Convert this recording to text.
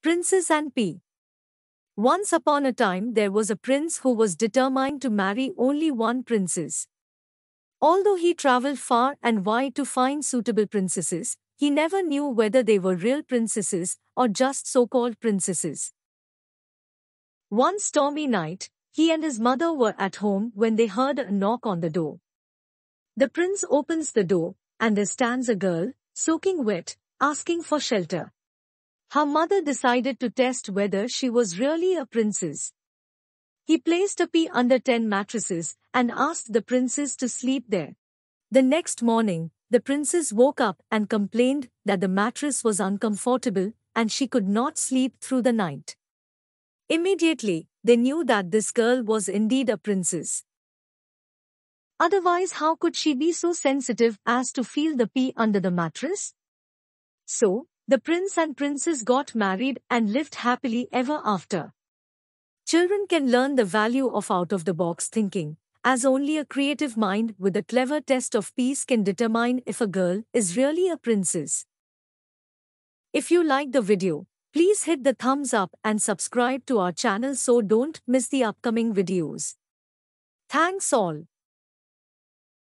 Princess and Pea. Once upon a time, there was a prince who was determined to marry only one princess. Although he traveled far and wide to find suitable princesses, he never knew whether they were real princesses or just so called princesses. One stormy night, he and his mother were at home when they heard a knock on the door. The prince opens the door, and there stands a girl, soaking wet, asking for shelter. Her mother decided to test whether she was really a princess. He placed a pea under ten mattresses and asked the princess to sleep there. The next morning, the princess woke up and complained that the mattress was uncomfortable and she could not sleep through the night. Immediately, they knew that this girl was indeed a princess. Otherwise, how could she be so sensitive as to feel the pea under the mattress? So, the prince and princess got married and lived happily ever after. Children can learn the value of out-of-the-box thinking, as only a creative mind with a clever test of peace can determine if a girl is really a princess. If you like the video, please hit the thumbs up and subscribe to our channel so don't miss the upcoming videos. Thanks all.